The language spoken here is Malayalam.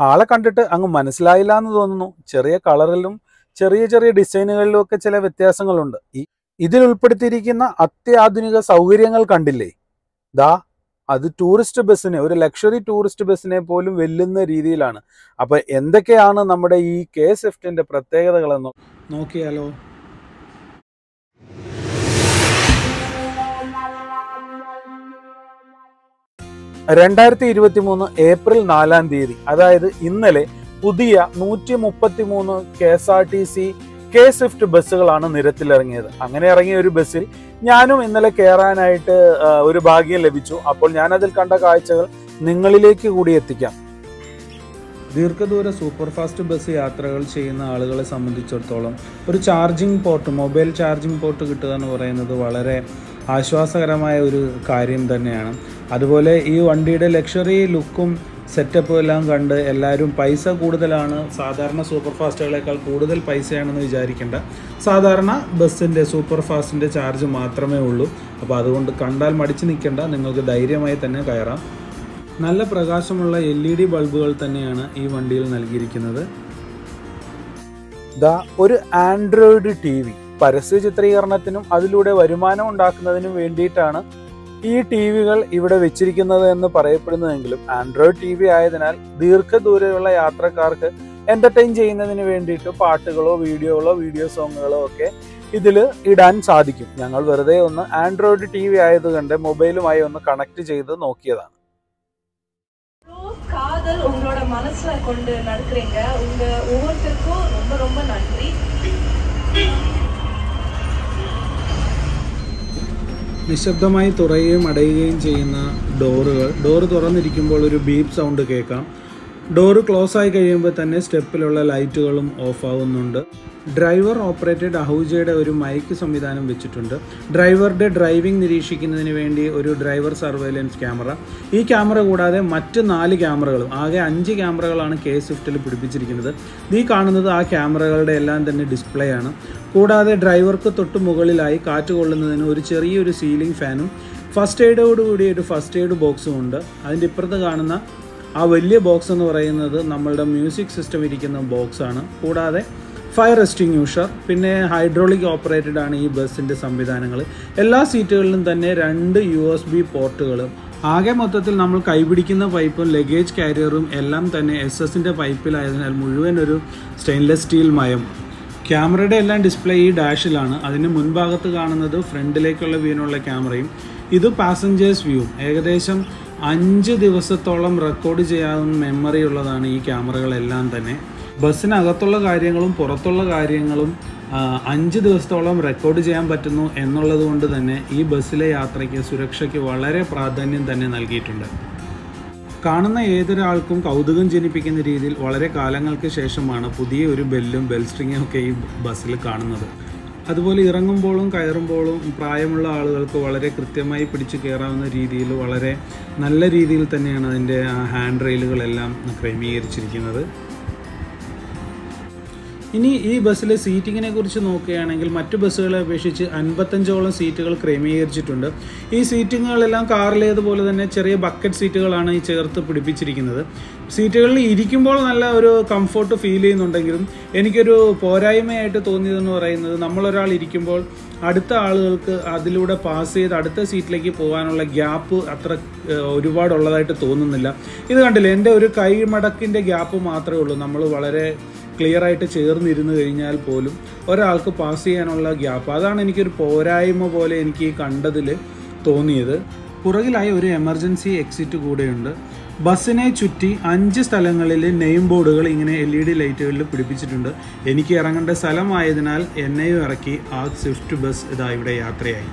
ആളെ കണ്ടിട്ട് അങ്ങ് മനസ്സിലായില്ല എന്ന് തോന്നുന്നു. ചെറിയ കളറിലും ചെറിയ ചെറിയ ഡിസൈനുകളിലും ഒക്കെ ചില വ്യത്യാസങ്ങളുണ്ട്. ഈ ഇതിൽ ഉൾപ്പെടുത്തിയിരിക്കുന്ന അത്യാധുനിക സൗകര്യങ്ങൾ കണ്ടില്ലേ? ദാ അത് ടൂറിസ്റ്റ് ബസ്സിനെ ഒരു ലക്ഷറി ടൂറിസ്റ്റ് ബസ്സിനെ പോലും വെല്ലുന്ന രീതിയിലാണ്. അപ്പൊ എന്തൊക്കെയാണ് നമ്മുടെ ഈ കെ സ്വിഫ്റ്റിന്റെ പ്രത്യേകതകളെന്ന് നോക്കിയാലോ. രണ്ടായിരത്തി ഇരുപത്തി മൂന്ന് ഏപ്രിൽ നാലാം തീയതി അതായത് ഇന്നലെ പുതിയ നൂറ്റി മുപ്പത്തി മൂന്ന് K S R T C K swift ബസ്സുകളാണ് നിരത്തിലിറങ്ങിയത്. അങ്ങനെ ഇറങ്ങിയ ഒരു ബസ്സിൽ ഞാനും ഇന്നലെ കയറാനായിട്ട് ഒരു ഭാഗ്യം ലഭിച്ചു. അപ്പോൾ ഞാൻ അതിൽ കണ്ട കാഴ്ചകൾ നിങ്ങളിലേക്ക് കൂടി എത്തിക്കാം. ദീർഘദൂര സൂപ്പർഫാസ്റ്റ് ബസ് യാത്രകൾ ചെയ്യുന്ന ആളുകളെ സംബന്ധിച്ചിടത്തോളം ഒരു charging port mobile charging port കിട്ടുക എന്ന് പറയുന്നത് വളരെ ആശ്വാസകരമായ ഒരു കാര്യം തന്നെയാണ്. അതുപോലെ ഈ വണ്ടിയുടെ ലക്ഷറി ലുക്കും സെറ്റപ്പും എല്ലാം കണ്ട് എല്ലാവരും പൈസ കൂടുതലാണ്. സാധാരണ സൂപ്പർ ഫാസ്റ്റുകളേക്കാൾ കൂടുതൽ പൈസയാണെന്ന് വിചാരിക്കേണ്ട. സാധാരണ ബസ്സിന്റെ സൂപ്പർ ഫാസ്റ്റിന്റെ ചാർജ് മാത്രമേ ഉള്ളൂ. അപ്പോൾ അതുകൊണ്ട് കണ്ടാൽ മടിച്ചു നിൽക്കേണ്ട. നിങ്ങൾക്ക് ധൈര്യമായി തന്നെ കയറാം. നല്ല പ്രകാശമുള്ള എൽ ഇ ഡി ബൾബുകൾ തന്നെയാണ് ഈ വണ്ടിയിൽ നൽകിയിരിക്കുന്നത്. ദ ഒരു ആൻഡ്രോയിഡ് ടി വി പരസ്യ ചിത്രീകരണത്തിനും അതിലൂടെ വരുമാനം ഉണ്ടാക്കുന്നതിനും വേണ്ടിയിട്ടാണ് ഈ ടി വികൾ ഇവിടെ വെച്ചിരിക്കുന്നത് എന്ന് പറയപ്പെടുന്നതെങ്കിലും ആൻഡ്രോയിഡ് ടി വി ആയതിനാൽ ദീർഘദൂരെയുള്ള യാത്രക്കാർക്ക് എന്റർടൈൻ ചെയ്യുന്നതിന് വേണ്ടിയിട്ട് പാട്ടുകളോ വീഡിയോകളോ വീഡിയോ സോങ്ങുകളോ ഒക്കെ ഇതിൽ ഇടാൻ സാധിക്കും ഞങ്ങൾ വെറുതെ ഒന്ന് ആൻഡ്രോയിഡ് ടി വി ആയതുകൊണ്ട് മൊബൈലുമായി ഒന്ന് കണക്ട് ചെയ്ത് നോക്കിയതാണ് இவ்வளோ காதல் உங்களோட மனசுல கொண்டு நடக்கிறீங்க உங்க ஒவ்வொருத்தருக்கும் ரொம்ப ரொம்ப நன்றி നിശബ്ദമായി തുറയുകയും അടയുകയും ചെയ്യുന്ന ഡോറുകൾ. ഡോറ് തുറന്നിരിക്കുമ്പോൾ ഒരു ബീപ്പ് സൗണ്ട് കേൾക്കാം. ഡോറ് ക്ലോസ് ആയി കഴിയുമ്പോൾ തന്നെ സ്റ്റെപ്പിലുള്ള ലൈറ്റുകളും ഓഫ് ആവുന്നുണ്ട്. ഡ്രൈവർ ഓപ്പറേറ്റഡ് അഹൂജയുടെ ഒരു മൈക്ക് സംവിധാനം വെച്ചിട്ടുണ്ട്. ഡ്രൈവറുടെ ഡ്രൈവിംഗ് നിരീക്ഷിക്കുന്നതിന് വേണ്ടി ഒരു ഡ്രൈവർ സർവൈലൻസ് ക്യാമറ. ഈ ക്യാമറ കൂടാതെ മറ്റ് നാല് ക്യാമറകളും ആകെ അഞ്ച് ക്യാമറകളാണ് കെ സ്വിഫ്റ്റിൽ പിടിപ്പിച്ചിരിക്കുന്നത്. നീ കാണുന്നത് ആ ക്യാമറകളുടെ എല്ലാം തന്നെ ഡിസ്പ്ലേ ആണ്. കൂടാതെ ഡ്രൈവർക്ക് തൊട്ട് മുകളിലായി കാറ്റ് കൊള്ളുന്നതിന് ഒരു ചെറിയൊരു സീലിംഗ് ഫാനും ഫസ്റ്റ് എയ്ഡോടുകൂടി ഒരു ഫസ്റ്റ് എയ്ഡ് ബോക്സും ഉണ്ട്. അതിന്റെ ഇപ്പുറത്ത് കാണുന്ന ആ വലിയ ബോക്സ് എന്ന് പറയുന്നത് നമ്മളുടെ മ്യൂസിക് സിസ്റ്റം ഇരിക്കുന്ന ബോക്സാണ്. കൂടാതെ ഫയർ എസ്റ്റിങ്യൂഷർ പിന്നെ ഹൈഡ്രോളിക് ഓപ്പറേറ്റഡ് ആണ് ഈ ബസ്സിന്റെ സംവിധാനങ്ങൾ എല്ലാ സീറ്റുകളിലും തന്നെ രണ്ട് യു എസ് ബി പോർട്ടുകളും. ആകെ മൊത്തത്തിൽ നമ്മൾ കൈപിടിക്കുന്ന പൈപ്പും ലഗേജ് കാരിയറും എല്ലാം തന്നെ എസ് എസിന്റെ പൈപ്പിലായതിനാൽ മുഴുവൻ ഒരു സ്റ്റെയിൻലെസ് സ്റ്റീൽ മയം. ക്യാമറയുടെ എല്ലാം ഡിസ്പ്ലേ ഈ ഡാഷിലാണ്. അതിന് മുൻഭാഗത്ത് കാണുന്നത് ഫ്രണ്ടിലേക്കുള്ള വ്യൂവിനുള്ള ക്യാമറയും. ഇത് പാസഞ്ചേഴ്സ് വ്യൂ ഏകദേശം അഞ്ച് ദിവസത്തോളം റെക്കോർഡ് ചെയ്യാവുന്ന മെമ്മറി ഉള്ളതാണ് ഈ ക്യാമറകളെല്ലാം തന്നെ. ബസ്സിനകത്തുള്ള കാര്യങ്ങളും പുറത്തുള്ള കാര്യങ്ങളും അഞ്ച് ദിവസത്തോളം റെക്കോർഡ് ചെയ്യാൻ പറ്റുന്നു എന്നുള്ളത് കൊണ്ട് തന്നെ ഈ ബസ്സിലെ യാത്രയ്ക്ക് സുരക്ഷയ്ക്ക് വളരെ പ്രാധാന്യം തന്നെ നൽകിയിട്ടുണ്ട്. കാണുന്ന ഏതൊരാൾക്കും കൗതുകം ജനിപ്പിക്കുന്ന രീതിയിൽ വളരെ കാലങ്ങൾക്ക് ശേഷമാണ് പുതിയ ഒരു ബെല്ലും ബെൽ സ്ട്രിങ്ങും ഒക്കെ ഈ ബസ്സിൽ കാണുന്നത്. അതുപോലെ ഇറങ്ങുമ്പോഴും കയറുമ്പോഴും പ്രായമുള്ള ആളുകൾക്ക് വളരെ കൃത്യമായി പിടിച്ചു കയറാവുന്ന രീതിയിൽ വളരെ നല്ല രീതിയിൽ തന്നെയാണ് അതിന്റെ ഹാൻഡ് റെയിലുകളെല്ലാം ക്രമീകരിച്ചിരിക്കുന്നത്. ഇനി ഈ ബസ്സിലെ സീറ്റിങ്ങിനെ കുറിച്ച് നോക്കുകയാണെങ്കിൽ മറ്റു ബസ്സുകളെ അപേക്ഷിച്ച് അൻപത്തഞ്ചോളം സീറ്റുകൾ ക്രമീകരിച്ചിട്ടുണ്ട്. ഈ സീറ്റിങ്ങുകളെല്ലാം കാറിലേതുപോലെ തന്നെ ചെറിയ ബക്കറ്റ് സീറ്റുകളാണ് ഈ ചേർത്ത് പിടിപ്പിച്ചിരിക്കുന്നത്. സീറ്റുകളിൽ ഇരിക്കുമ്പോൾ നല്ല ഒരു കംഫോർട്ട് ഫീൽ ചെയ്യുന്നുണ്ടെങ്കിലും എനിക്കൊരു പോരായ്മയായിട്ട് തോന്നിയതെന്ന് പറയുന്നത് നമ്മളൊരാൾ ഇരിക്കുമ്പോൾ അടുത്ത ആളുകൾക്ക് അതിലൂടെ പാസ് ചെയ്ത് അടുത്ത സീറ്റിലേക്ക് പോകാനുള്ള ഗ്യാപ്പ് അത്ര ഒരുപാടുള്ളതായിട്ട് തോന്നുന്നില്ല. ഇത് കണ്ടില്ല എന്റെ ഒരു കൈമടക്കിന്റെ ഗ്യാപ്പ് മാത്രമേ ഉള്ളൂ. നമ്മൾ വളരെ ക്ലിയർ ആയിട്ട് ചേർന്നിരുന്നു കഴിഞ്ഞാൽ പോലും ഒരാൾക്ക് പാസ് ചെയ്യാനുള്ള ഗ്യാപ്പ് അതാണ് എനിക്കൊരു പോരായ്മ പോലെ എനിക്ക് കണ്ടതിൽ തോന്നിയത്. പുറകിലായി ഒരു എമർജൻസി എക്സിറ്റ് കൂടെയുണ്ട്. ബസ്സിനെ ചുറ്റി അഞ്ച് സ്ഥലങ്ങളിൽ നെയിം ബോർഡുകൾ ഇങ്ങനെ എൽ ഇ ഡി ലൈറ്റുകളിൽ പിടിപ്പിച്ചിട്ടുണ്ട്. എനിക്ക് ഇറങ്ങേണ്ട സ്ഥലമായതിനാൽ എന്നെയും ഇറക്കി ആ സ്വിഫ്റ്റ് ബസ് ഇതാ ഇവിടെ യാത്രയായി.